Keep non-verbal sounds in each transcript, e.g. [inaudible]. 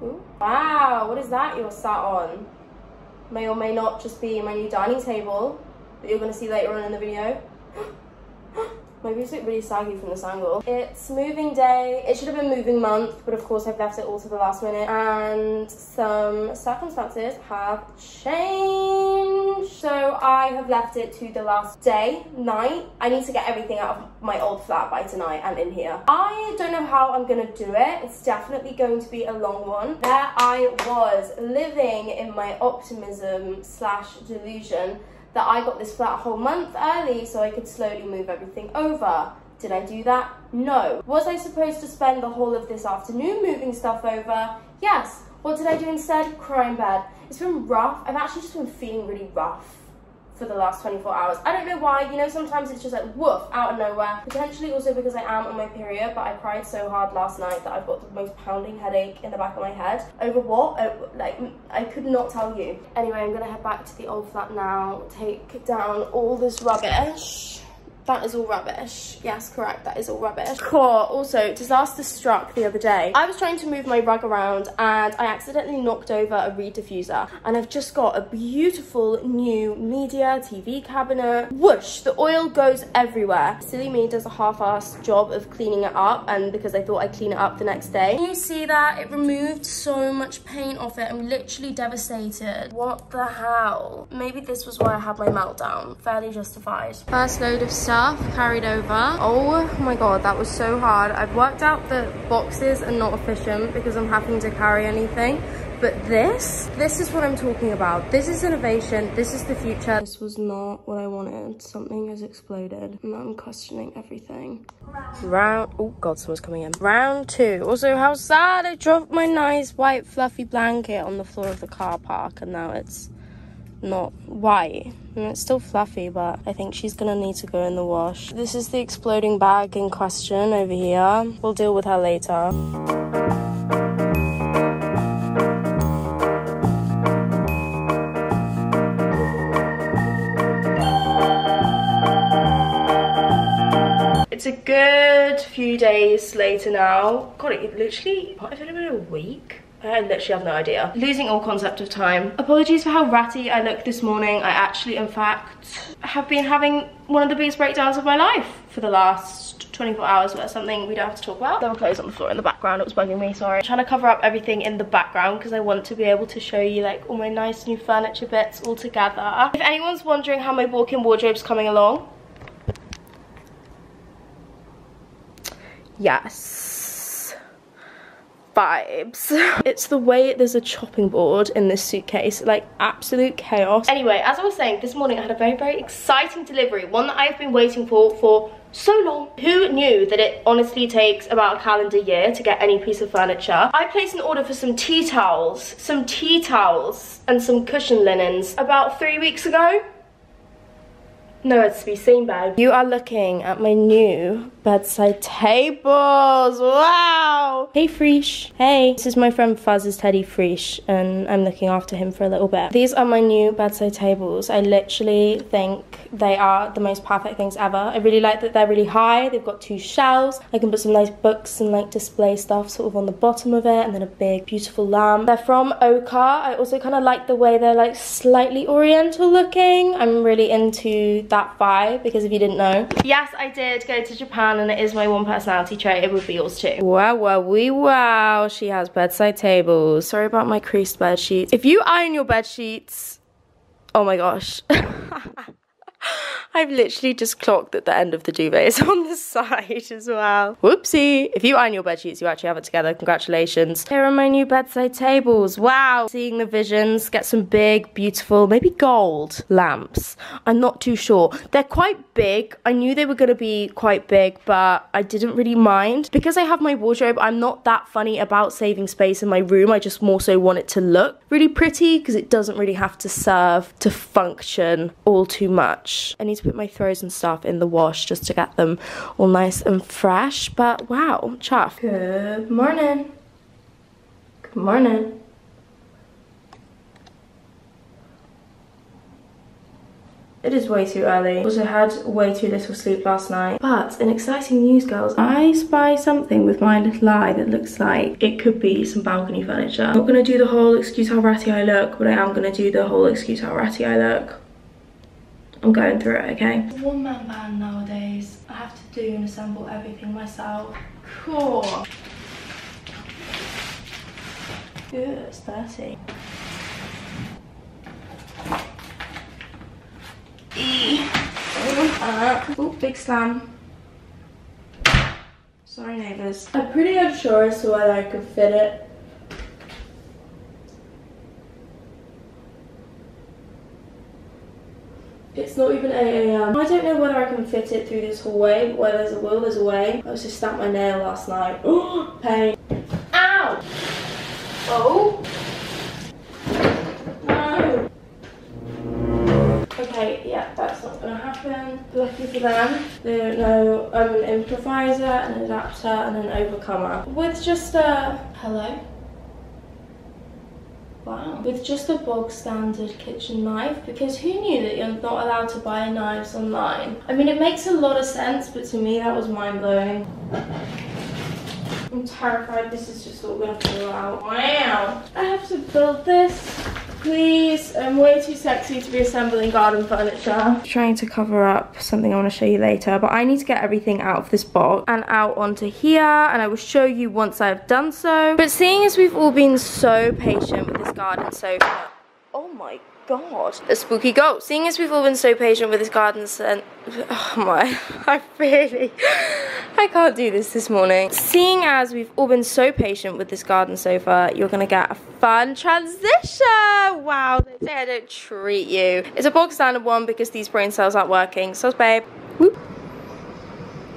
Wow, what is that you're sat on? May or may not just be my new dining table that you're gonna see later on in the video. [gasps] My boobs look really saggy from this angle. It's moving day. It should have been moving month, but of course I've left it all to the last minute. And some circumstances have changed. So I have left it to the last day, night. I need to get everything out of my old flat by tonight and in here. I don't know how I'm gonna do it. It's definitely going to be a long one. There I was living in my optimism slash delusion that I got this flat a whole month early so I could slowly move everything over. Did I do that? No. Was I supposed to spend the whole of this afternoon moving stuff over? Yes. What did I do instead? Cry in bed. It's been rough. I've actually just been feeling really rough for the last 24 hours. I don't know why, you know, sometimes it's just like woof, out of nowhere. Potentially also because I am on my period, but I cried so hard last night that I've got the most pounding headache in the back of my head. Over what? I, like, I could not tell you. Anyway, I'm gonna head back to the old flat now, take down all this rubbish. That is all rubbish. Yes, correct. That is all rubbish. Cool. Also, disaster struck the other day. I was trying to move my rug around and I accidentally knocked over a reed diffuser. And I've just got a beautiful new media TV cabinet. Whoosh! The oil goes everywhere. Silly me does a half-assed job of cleaning it up and because I thought I'd clean it up the next day. Can you see that? It removed so much paint off it. I'm literally devastated. What the hell? Maybe this was why I had my meltdown. Fairly justified. First load of stuff stuff carried over. Oh my god, that was so hard. I've worked out that boxes are not efficient because I'm having to carry anything. But this, this is what I'm talking about. This is innovation. This is the future. This was not what I wanted. Something has exploded I'm questioning everything. Round, oh God, someone's coming in. Round two. Also, how sad I dropped my nice white fluffy blanket on the floor of the car park and now it's not white. And it's still fluffy, but I think she's gonna need to go in the wash. This is the exploding bag in question over here. We'll deal with her later. It's a good few days later now. God, it literally, what, if it had been a week? I literally have no idea. Losing all concept of time. Apologies for how ratty I look this morning. I actually, in fact, have been having one of the biggest breakdowns of my life for the last 24 hours, but that's something we don't have to talk about. There were clothes on the floor in the background, it was bugging me, sorry. I'm trying to cover up everything in the background because I want to be able to show you like all my nice new furniture bits all together. If anyone's wondering how my walk-in wardrobe's coming along, yes vibes. [laughs] It's the way there's a chopping board in this suitcase, like absolute chaos. Anyway, as I was saying, this morning I had a very, very exciting delivery, one that I've been waiting for for so long. Who knew that it honestly takes about a calendar year to get any piece of furniture? I placed an order for some tea towels, some tea towels and some cushion linens about three weeks ago. No, it's to be seen, babe. You are looking at my new bedside tables. Wow. Hey, Freesh. Hey. This is my friend Fuzz's teddy Freesh, and I'm looking after him for a little bit. These are my new bedside tables. I literally think they are the most perfect things ever. I really like that they're really high. They've got two shelves. I can put some nice books and like display stuff sort of on the bottom of it, and then a big, beautiful lamp. They're from Oka. I also kind of like the way they're like slightly oriental looking. I'm really into that vibe because if you didn't know. Yes, I did go to Japan and it is my one personality trait, it would be yours too. Wow, wow, wee wow. She has bedside tables. Sorry about my creased bed sheets. If you iron your bed sheets, oh my gosh. [laughs] I've literally just clocked that the end of the duvet is [laughs] on the side as well. Whoopsie. If you iron your bed sheets, you actually have it together. Congratulations. Here are my new bedside tables. Wow. Seeing the visions. Get some big, beautiful, maybe gold lamps. I'm not too sure. They're quite big. I knew they were going to be quite big, but I didn't really mind. Because I have my wardrobe, I'm not that funny about saving space in my room. I just more so want it to look really pretty because it doesn't really have to serve to function all too much. I need to put my throws and stuff in the wash just to get them all nice and fresh. But wow, chuff. Good morning. Good morning. It is way too early. Also had way too little sleep last night. But in exciting news, girls, I spy something with my little eye that looks like it could be some balcony furniture. I'm not gonna do the whole excuse how ratty I look, but I am gonna do the whole excuse how ratty I look. I'm going through it, okay? One man band nowadays. I have to do and assemble everything myself. Cool. Good, it's dirty. Oh, big slam. Sorry, neighbours. I'm pretty unsure as to whether I could fit it. It's not even 8 a.m. I don't know whether I can fit it through this hallway, but where there's a will, there's a way. I was just stabbed my nail last night. Oh, [gasps] pain. Ow! Oh. Okay, yeah, that's not gonna happen. Lucky for them, they don't know I'm an improviser, an adapter, and an overcomer. With just a... Hello? Wow. With just a bog standard kitchen knife, because who knew that you're not allowed to buy knives online? I mean, it makes a lot of sense, but to me that was mind-blowing. I'm terrified this is just all gonna fall out. Wow. I have to build this. Please, I'm way too sexy to be assembling garden furniture. Trying to cover up something I want to show you later, but I need to get everything out of this box and out onto here, and I will show you once I've done so. But seeing as we've all been so patient with this garden sofa, oh my god. A spooky goat. Seeing as we've all been so patient with this garden scent, oh my, [laughs] I really, I can't do this this morning. Seeing as we've all been so patient with this garden so far, you're gonna get a fun transition. Wow, they say I don't treat you. It's a bog standard one because these brain cells aren't working. So, babe. Whoop.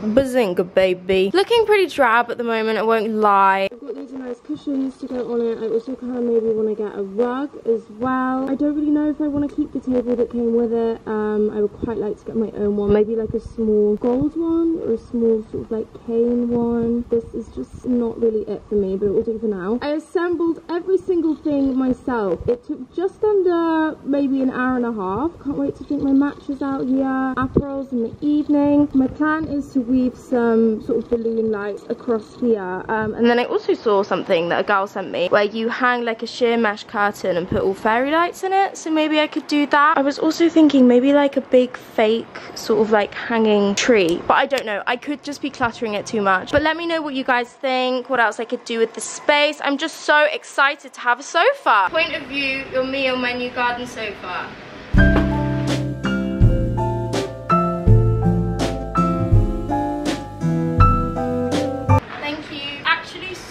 Bazinga, baby. Looking pretty drab at the moment, I won't lie. I've got these nice cushions to go on it. I also kind of maybe want to get a rug as well. I don't really know if I want to keep the table that came with it. Um, I would quite like to get my own one. Maybe like a small gold one or a small sort of like cane one. This is just not really it for me, but it will do for now. I assembled every single thing myself. It took just under maybe an hour and a half. Can't wait to drink my matchas out here. Aperols in the evening. My plan is to weave some sort of balloon lights across here. Um, and then I also saw something that a girl sent me where you hang like a sheer mesh curtain and put all fairy lights in it. So maybe I could do that. I was also thinking maybe like a big fake sort of like hanging tree. But I don't know. I could just be cluttering it too much. But let me know what you guys think. What else I could do with the space. I'm just so excited to have a sofa. Point of view, your meal menu garden sofa.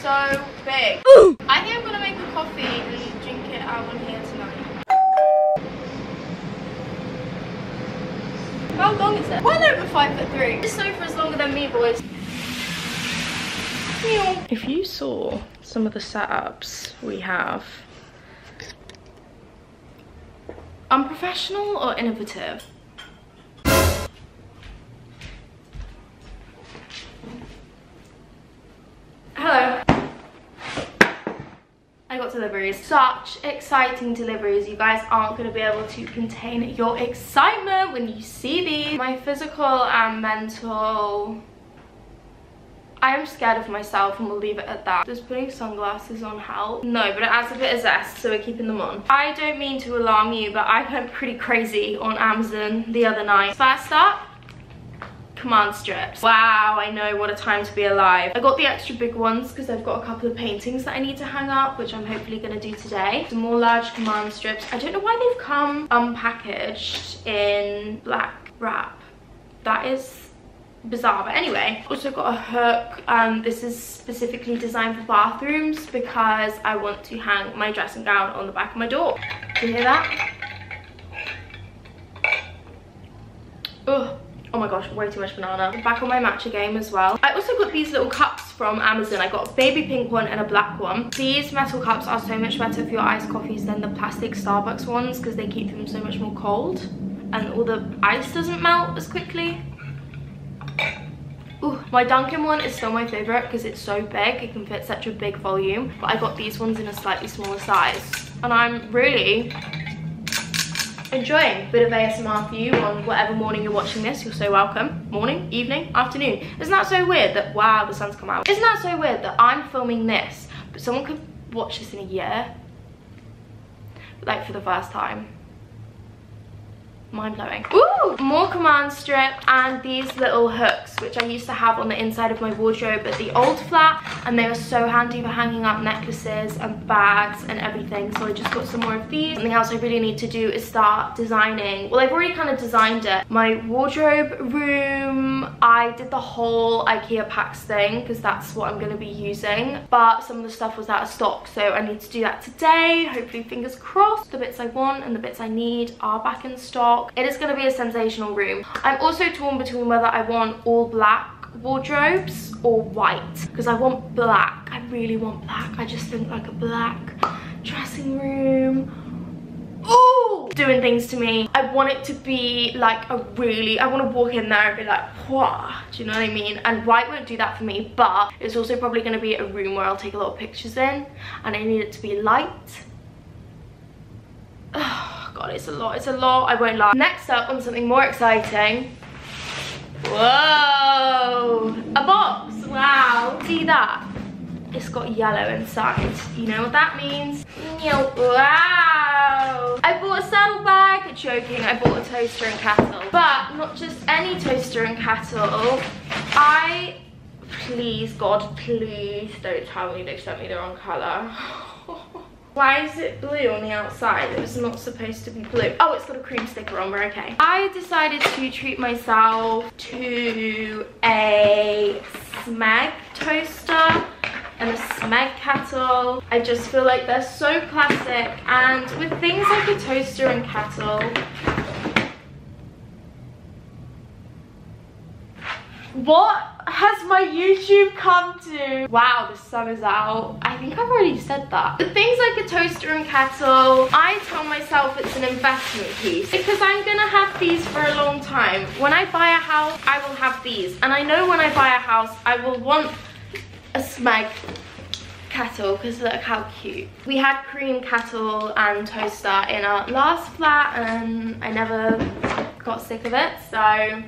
So big. Ooh. I think I'm gonna make a coffee and drink it out on here tonight. How long is it? Well over five foot three. This sofa is longer than me, boys. If you saw some of the setups we have, unprofessional or innovative? Deliveries. Such exciting deliveries. You guys aren't going to be able to contain your excitement when you see these. My physical and mental... I am scared of myself and we'll leave it at that. Does putting sunglasses on help? No, but it adds a bit of zest, so we're keeping them on. I don't mean to alarm you, but I went pretty crazy on Amazon the other night. First up, command strips. Wow, I know what a time to be alive. I got the extra big ones because I've got a couple of paintings that I need to hang up, which I'm hopefully going to do today. Some more large command strips. I don't know why they've come unpackaged in black wrap. That is bizarre but anyway also got a hook um this is specifically designed for bathrooms because i want to hang my dressing gown on the back of my door do you hear that Ugh. Oh my gosh, way too much banana. Back on my matcha game as well. I also got these little cups from Amazon. I got a baby pink one and a black one. These metal cups are so much better for your iced coffees than the plastic Starbucks ones because they keep them so much more cold and all the ice doesn't melt as quickly. Ooh, my Dunkin one is still my favorite because it's so big. It can fit such a big volume. But I got these ones in a slightly smaller size. And I'm really enjoying a bit of ASMR for you on whatever morning you're watching this. You're so welcome. Morning, evening, afternoon. Isn't that so weird that, wow, the sun's come out. Isn't that so weird that I'm filming this, but someone could watch this in a year? Like for the first time mind-blowing. Ooh! More command strip and these little hooks, which I used to have on the inside of my wardrobe at the old flat, and they were so handy for hanging up necklaces and bags and everything, so I just got some more of these. Something else I really need to do is start designing, well, I've already kind of designed it. My wardrobe room, I did the whole Ikea PAX thing, because that's what I'm going to be using, but some of the stuff was out of stock, so I need to do that today. Hopefully, fingers crossed, the bits I want and the bits I need are back in stock. It is going to be a sensational room. I'm also torn between whether I want all black wardrobes or white because I want black. I really want black. I just think like a black dressing room Ooh, doing things to me. I want it to be like a really, I want to walk in there and be like, Whoa, do you know what I mean? And white won't do that for me, but it's also probably going to be a room where I'll take a lot of pictures in and I need it to be light. [sighs] god, it's a lot, it's a lot, I won't lie. Next up on something more exciting. Whoa, a box, wow. See that? It's got yellow inside. You know what that means? Wow. I bought a saddle bag, joking, I bought a toaster and kettle. But not just any toaster and kettle. I, please, God, please don't tell me they sent me the wrong colour. Why is it blue on the outside? It was not supposed to be blue. Oh, it's got a cream sticker on, we're okay. I decided to treat myself to a Smeg toaster and a Smeg kettle. I just feel like they're so classic and with things like a toaster and kettle, what has my YouTube come to? Wow, the sun is out. I think I've already said that. The things like a toaster and kettle, I tell myself it's an investment piece because I'm gonna have these for a long time. When I buy a house, I will have these. And I know when I buy a house, I will want a Smeg kettle because look how cute. We had cream kettle and toaster in our last flat and I never got sick of it. So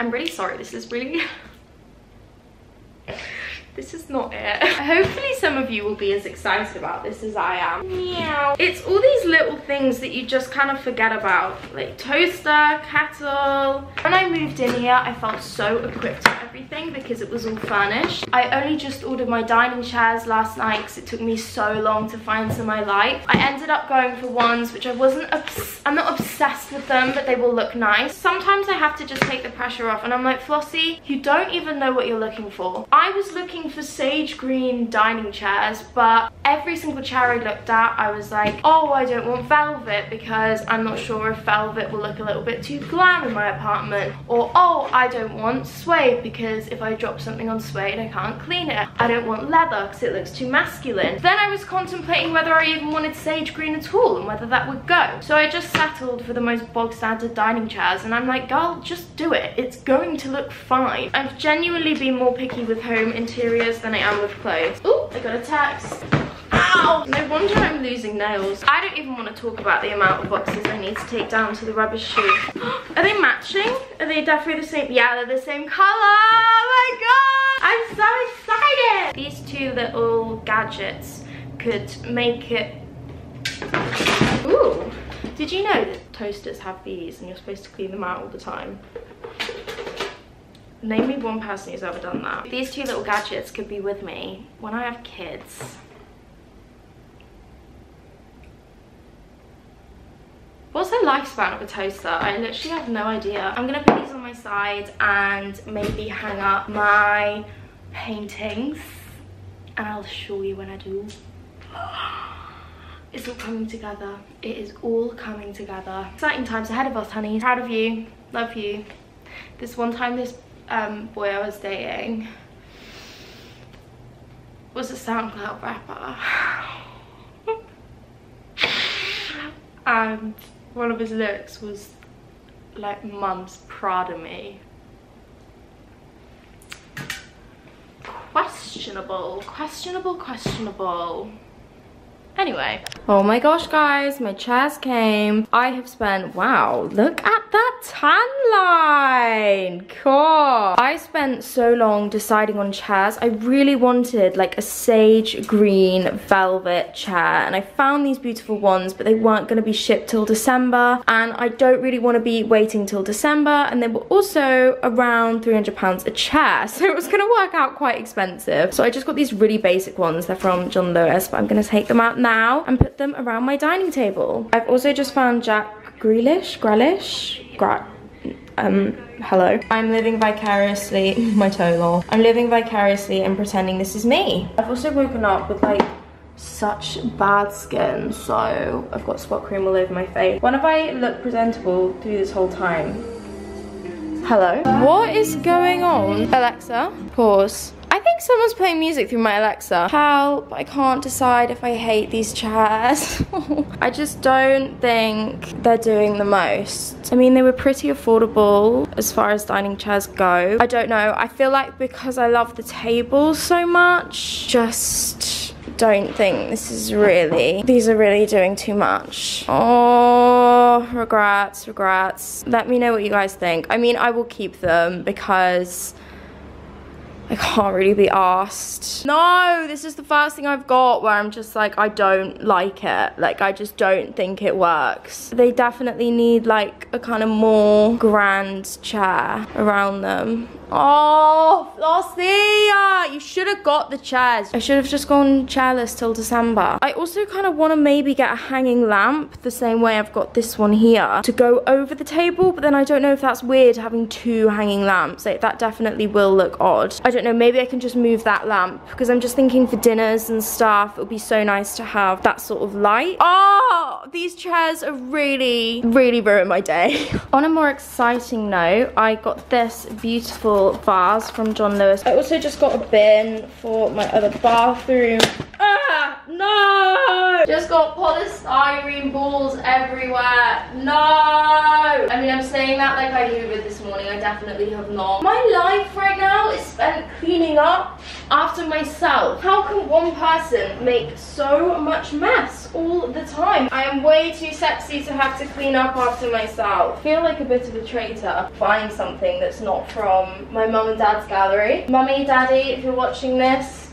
I'm really sorry, this is really... [laughs] this is not it. [laughs] Hopefully some of you will be as excited about this as I am. Meow. It's all these little things that you just kind of forget about. Like toaster, kettle. When I moved in here, I felt so equipped with everything because it was all furnished. I only just ordered my dining chairs last night because it took me so long to find some I like. I ended up going for ones which I wasn't, I'm not obsessed with them, but they will look nice. Sometimes I have to just take the pressure off and I'm like, Flossie, you don't even know what you're looking for. I was looking for sage green dining chairs, but every single chair I looked at, I was like, oh, I don't want velvet because I'm not sure if velvet will look a little bit too glam in my apartment. Or, oh, I don't want suede because if I drop something on suede, I can't clean it. I don't want leather because it looks too masculine. Then I was contemplating whether I even wanted sage green at all and whether that would go. So I just settled for the most bog standard dining chairs and I'm like, girl, just do it. It's going to look fine. I've genuinely been more picky with home interiors than I am with clothes. Oh, I got a text. Ow! No wonder I'm losing nails. I don't even want to talk about the amount of boxes I need to take down to the rubbish chute. [gasps] Are they matching? Are they definitely the same? Yeah, they're the same color. Oh my god! I'm so excited! These two little gadgets could make it... Ooh! Did you know that toasters have these and you're supposed to clean them out all the time? Name me one person who's ever done that. These two little gadgets could be with me when I have kids. What's the lifespan of a toaster? I literally have no idea. I'm gonna put these on my side and maybe hang up my paintings and I'll show you when I do. It's all coming together. It is all coming together. Exciting times ahead of us, honey. Proud of you. Love you. This one time this um, boy I was dating was a SoundCloud rapper. [laughs] and one of his lyrics was like, Mum's proud of me. Questionable, questionable, questionable. Anyway. Oh my gosh, guys, my chairs came. I have spent, wow, look at that tan line. Cool. I spent so long deciding on chairs. I really wanted like a sage green velvet chair and I found these beautiful ones, but they weren't gonna be shipped till December. And I don't really wanna be waiting till December. And they were also around 300 pounds a chair. [laughs] So it was gonna work out quite expensive. So I just got these really basic ones. They're from John Lewis, but I'm gonna take them out now now and put them around my dining table. I've also just found Jack Grealish, Grealish, Gra um, hello. I'm living vicariously, [laughs] my toe. I'm living vicariously and pretending this is me. I've also woken up with like such bad skin, so I've got spot cream all over my face. When have I looked presentable through this whole time? Hello? What is going on? Alexa, pause. Someone's playing music through my Alexa. Help, I can't decide if I hate these chairs. [laughs] I just don't think they're doing the most. I mean, they were pretty affordable as far as dining chairs go. I don't know, I feel like because I love the tables so much, just don't think this is really, these are really doing too much. Oh, regrets, regrets. Let me know what you guys think. I mean, I will keep them because I can't really be asked. No, this is the first thing I've got where I'm just like, I don't like it. Like, I just don't think it works. They definitely need like a kind of more grand chair around them. Oh, Lucia, you should have got the chairs. I should have just gone chairless till December. I also kind of want to maybe get a hanging lamp the same way I've got this one here to go over the table, but then I don't know if that's weird having two hanging lamps. Like, that definitely will look odd. I don't know, maybe I can just move that lamp because I'm just thinking for dinners and stuff, it would be so nice to have that sort of light. Oh, these chairs are really, really ruined my day. [laughs] On a more exciting note, I got this beautiful vase from John Lewis. I also just got a bin for my other bathroom. Ah, no! Polystyrene balls everywhere. No! I mean, I'm saying that like I hoovered this morning. I definitely have not. My life right now is spent cleaning up after myself. How can one person make so much mess all the time? I am way too sexy to have to clean up after myself. I feel like a bit of a traitor buying something that's not from my mum and dad's gallery. Mummy, daddy, if you're watching this,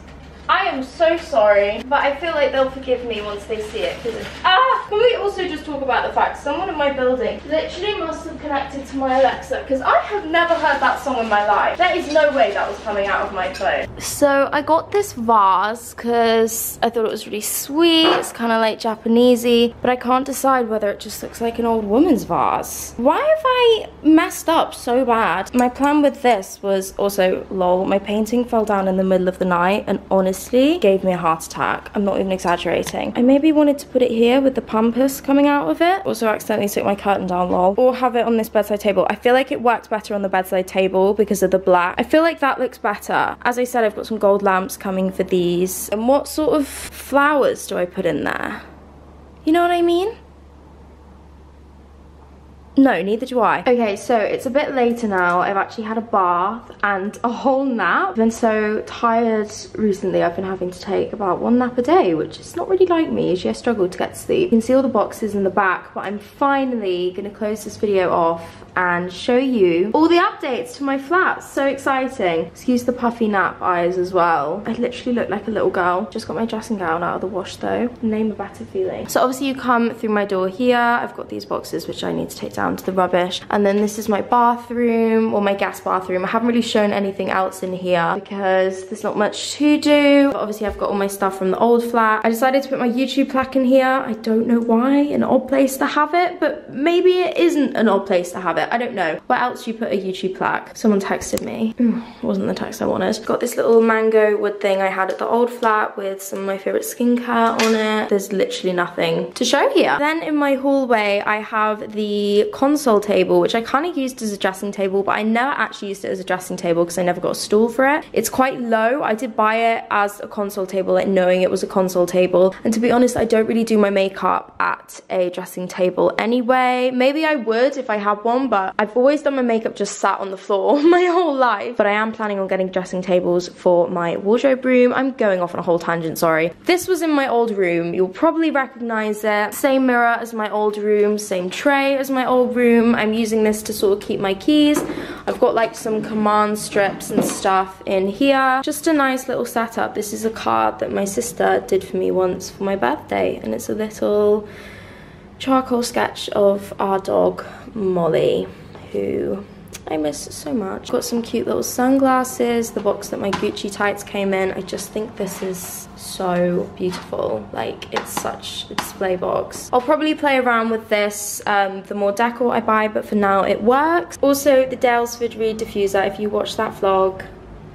I am so sorry, but I feel like they'll forgive me once they see it. Ah! Can we also just talk about the fact someone in my building literally must have connected to my Alexa because I have never heard that song in my life. There is no way that was coming out of my phone. So I got this vase because I thought it was really sweet. It's kind of like Japanesey, but I can't decide whether it just looks like an old woman's vase. Why have I messed up so bad? My plan with this was also, lol, my painting fell down in the middle of the night and honestly honestly gave me a heart attack. I'm not even exaggerating. I maybe wanted to put it here with the pampas coming out of it. Also accidentally took my curtain down, lol. Or have it on this bedside table. I feel like it works better on the bedside table because of the black. I feel like that looks better. As I said, I've got some gold lamps coming for these. And what sort of flowers do I put in there? You know what I mean? No, neither do I. Okay, so it's a bit later now. I've actually had a bath and a whole nap. I've been so tired recently. I've been having to take about one nap a day, which is not really like me. Usually I struggle to get to sleep. You can see all the boxes in the back, but I'm finally gonna close this video off and show you all the updates to my flat. So exciting. Excuse the puffy nap eyes as well. I literally look like a little girl. Just got my dressing gown out of the wash though. Name a better feeling. So obviously you come through my door here. I've got these boxes which I need to take down to the rubbish. And then this is my bathroom or my guest bathroom. I haven't really shown anything else in here because there's not much to do. But obviously I've got all my stuff from the old flat. I decided to put my YouTube plaque in here. I don't know why, an odd place to have it, but maybe it isn't an odd place to have I don't know. Where else do you put a YouTube plaque? Someone texted me. Wasn't the text I wanted. Got this little mango wood thing I had at the old flat with some of my favorite skincare on it. There's literally nothing to show here. Then in my hallway, I have the console table, which I kind of used as a dressing table, but I never actually used it as a dressing table because I never got a stool for it. It's quite low. I did buy it as a console table, like knowing it was a console table. And to be honest, I don't really do my makeup at a dressing table anyway. Maybe I would if I had one, but but I've always done my makeup just sat on the floor [laughs] my whole life. But I am planning on getting dressing tables for my wardrobe room. I'm going off on a whole tangent, sorry. This was in my old room. You'll probably recognize it. Same mirror as my old room, same tray as my old room. I'm using this to sort of keep my keys. I've got like some command strips and stuff in here. Just a nice little setup. This is a card that my sister did for me once for my birthday and it's a little charcoal sketch of our dog Molly who I miss so much. Got some cute little sunglasses, the box that my Gucci tights came in. I just think this is so beautiful. Like, it's such a display box. I'll probably play around with this um, the more decor I buy, but for now it works. Also, the Daylesford Reed diffuser, if you watch that vlog,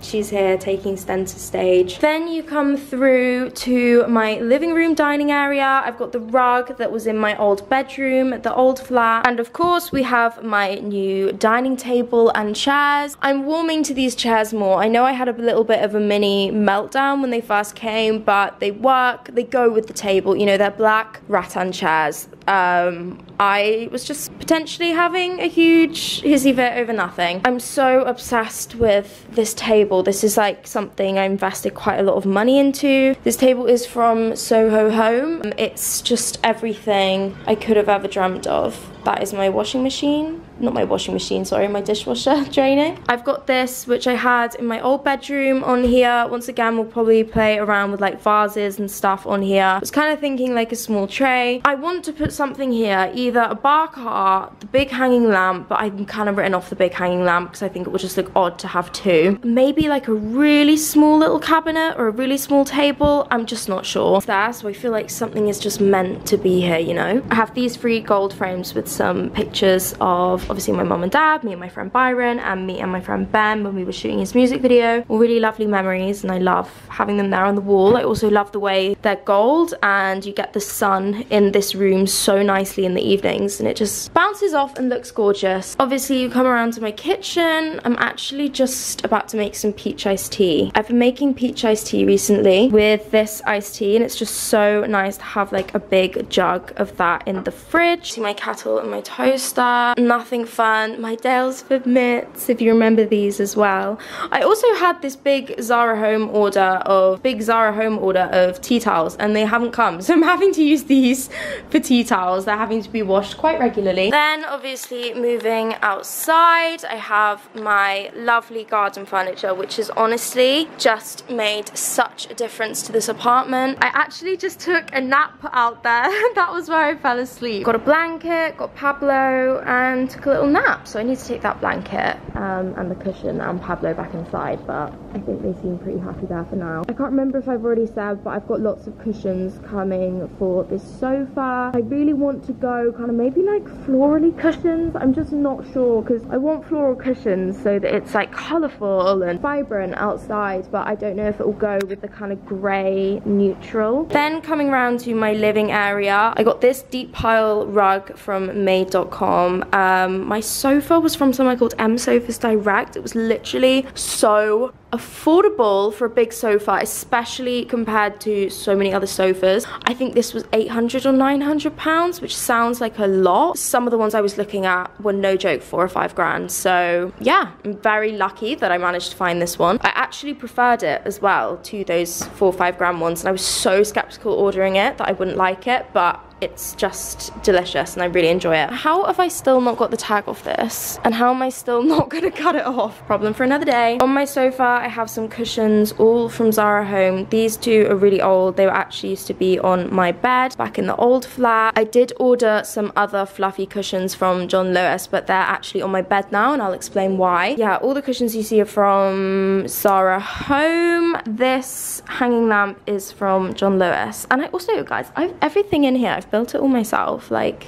She's here taking center stage. Then you come through to my living room dining area. I've got the rug that was in my old bedroom, the old flat. And of course we have my new dining table and chairs. I'm warming to these chairs more. I know I had a little bit of a mini meltdown when they first came, but they work, they go with the table. You know, they're black rattan chairs um, I was just potentially having a huge hissy fit over nothing. I'm so obsessed with this table. This is like something I invested quite a lot of money into. This table is from Soho Home. It's just everything I could have ever dreamt of. That is my washing machine not my washing machine, sorry, my dishwasher [laughs] draining. I've got this, which I had in my old bedroom on here. Once again, we'll probably play around with like vases and stuff on here. I was kind of thinking like a small tray. I want to put something here, either a bar cart, the big hanging lamp, but I'm kind of written off the big hanging lamp because I think it would just look odd to have two. Maybe like a really small little cabinet or a really small table. I'm just not sure. It's there, so I feel like something is just meant to be here, you know? I have these three gold frames with some pictures of obviously my mom and dad, me and my friend Byron, and me and my friend Ben when we were shooting his music video. All really lovely memories and I love having them there on the wall. I also love the way they're gold and you get the sun in this room so nicely in the evenings and it just bounces off and looks gorgeous. Obviously you come around to my kitchen. I'm actually just about to make some peach iced tea. I've been making peach iced tea recently with this iced tea and it's just so nice to have like a big jug of that in the fridge. See my kettle and my toaster. Nothing fun. My Daylesford mitts, if you remember these as well. I also had this big Zara home order of, big Zara home order of tea towels and they haven't come. [laughs] So I'm having to use these for tea towels. They're having to be washed quite regularly. Then obviously moving outside, I have my lovely garden furniture, which has honestly just made such a difference to this apartment. I actually just took a nap out there. [laughs] that was where I fell asleep. Got a blanket, got Pablo, and took a little nap. So I need to take that blanket um, and the cushion and Pablo back inside, but I think they seem pretty happy there for now. I can't remember if I've already said, but I've got lots of cushions coming for this sofa. I really want to go kind of maybe like florally cushions. I'm just not sure because I want floral cushions so that it's like colourful and vibrant outside, but I don't know if it will go with the kind of grey neutral. Then coming around to my living area, I got this deep pile rug from made.com. Um, Um, my sofa was from somewhere called M Sofas Direct. It was literally so affordable for a big sofa, especially compared to so many other sofas. I think this was 800 or 900 pounds, which sounds like a lot. Some of the ones I was looking at were no joke, four or five grand. So yeah, I'm very lucky that I managed to find this one. I actually preferred it as well to those four or five grand ones. And I was so skeptical ordering it that I wouldn't like it, but it's just delicious and I really enjoy it. How have I still not got the tag off this? And how am I still [laughs] not gonna cut it off? Problem for another day. On my sofa, I have some cushions, all from Zara Home. These two are really old. They were actually used to be on my bed back in the old flat. I did order some other fluffy cushions from John Lewis, but they're actually on my bed now and I'll explain why. Yeah, all the cushions you see are from Zara Home. This hanging lamp is from John Lewis. And I also, guys, I've everything in here. I've built it all myself. Like,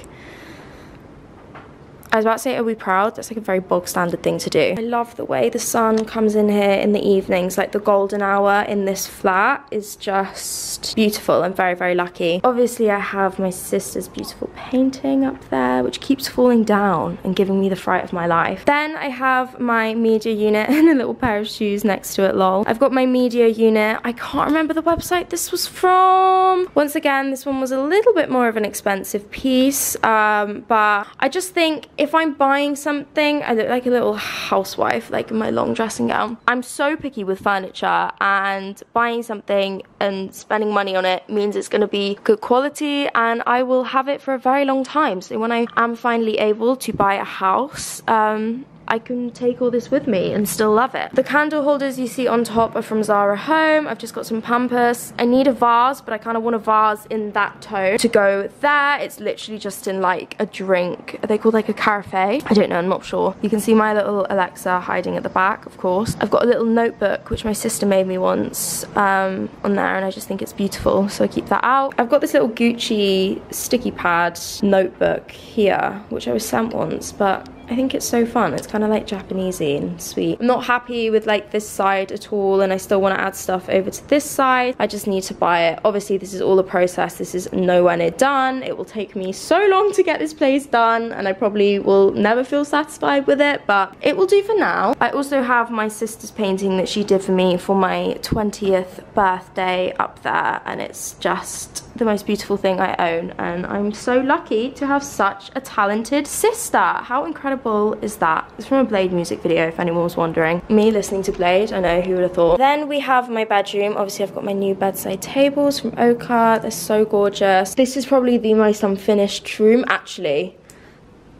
I was about to say are we proud? That's like a very bog standard thing to do. I love the way the sun comes in here in the evenings. Like the golden hour in this flat is just beautiful. I'm very, very lucky. Obviously I have my sister's beautiful painting up there, which keeps falling down and giving me the fright of my life. Then I have my media unit [laughs] and a little pair of shoes next to it, lol. I've got my media unit. I can't remember the website this was from. Once again, this one was a little bit more of an expensive piece, um, but I just think if I'm buying something, I look like a little housewife, like in my long dressing gown. I'm so picky with furniture and buying something and spending money on it means it's gonna be good quality and I will have it for a very long time. So when I am finally able to buy a house, um, I can take all this with me and still love it. The candle holders you see on top are from Zara Home. I've just got some pampas. I need a vase, but I kind of want a vase in that tone to go there. It's literally just in like a drink. Are they called like a carafe? I don't know, I'm not sure. You can see my little Alexa hiding at the back, of course. I've got a little notebook, which my sister made me once um, on there, and I just think it's beautiful, so I keep that out. I've got this little Gucci sticky pad notebook here, which I was sent once, but I think it's so fun. It's kind of like Japanesey and sweet. I'm not happy with like this side at all and I still want to add stuff over to this side. I just need to buy it. Obviously this is all a process. This is nowhere near done. It will take me so long to get this place done and I probably will never feel satisfied with it but it will do for now. I also have my sister's painting that she did for me for my 20th birthday up there and it's just the most beautiful thing I own and I'm so lucky to have such a talented sister. How incredible is that? It's from a Blade music video if anyone was wondering. Me listening to Blade, I know who would have thought. Then we have my bedroom. Obviously I've got my new bedside tables from Oka. They're so gorgeous. This is probably the most unfinished room actually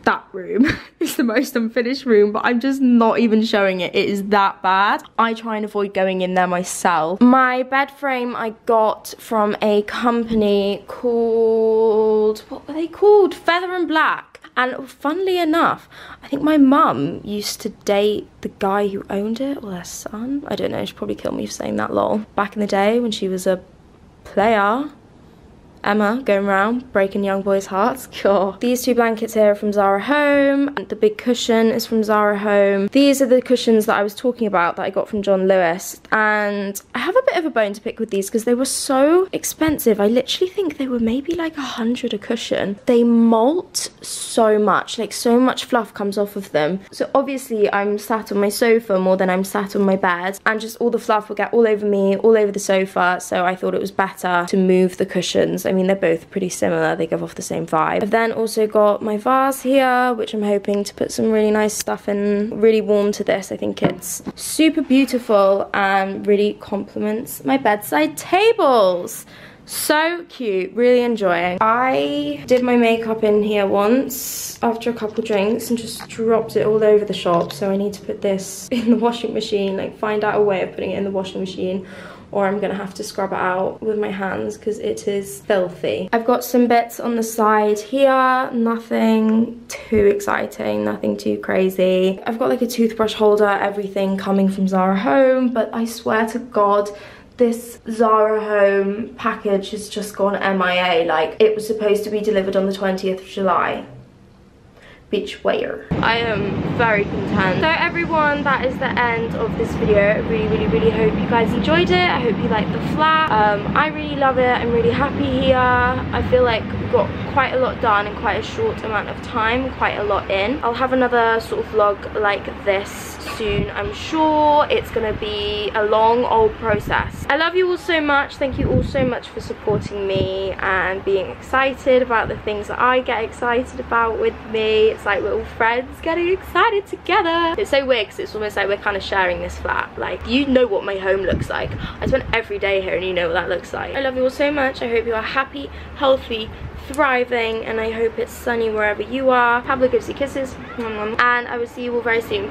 that room [laughs] is the most unfinished room, but I'm just not even showing it. It is that bad. I try and avoid going in there myself. My bed frame I got from a company called, what were they called? Feather and Black. And funnily enough, I think my mum used to date the guy who owned it, or their son. I don't know, she'd probably kill me for saying that lol. Back in the day when she was a player, Emma going around breaking young boys' hearts. [laughs] Cool. These two blankets here are from Zara Home. The big cushion is from Zara Home. These are the cushions that I was talking about that I got from John Lewis. And I have a bit of a bone to pick with these because they were so expensive. I literally think they were maybe like a hundred a cushion. They molt so much, like so much fluff comes off of them. So obviously I'm sat on my sofa more than I'm sat on my bed and just all the fluff will get all over me, all over the sofa. So I thought it was better to move the cushions. I mean, they're both pretty similar. They give off the same vibe. I've then also got my vase here, which I'm hoping to put some really nice stuff in. Really warm to this. I think it's super beautiful and really complements my bedside tables. So cute, really enjoying. I did my makeup in here once after a couple drinks and just dropped it all over the shop. So I need to put this [laughs] in the washing machine, like find out a way of putting it in the washing machine or I'm gonna have to scrub it out with my hands because it is filthy. I've got some bits on the side here, nothing too exciting, nothing too crazy. I've got like a toothbrush holder, everything coming from Zara Home, but I swear to God, this Zara Home package has just gone MIA. Like, it was supposed to be delivered on the 20th of July I am very content. So everyone, that is the end of this video. Really, really, really hope you guys enjoyed it. I hope you liked the flat. Um, I really love it. I'm really happy here. I feel like we got quite a lot done in quite a short amount of time, quite a lot in. I'll have another sort of vlog like this soon, I'm sure. It's gonna be a long old process. I love you all so much. Thank you all so much for supporting me and being excited about the things that I get excited about with me. It's like little friends getting excited together. It's so weird because it's almost like we're kind of sharing this flat. Like, you know what my home looks like. I spend every day here and you know what that looks like. I love you all so much. I hope you are happy, healthy, thriving and I hope it's sunny wherever you are. Pablo gives you kisses and I will see you all very soon.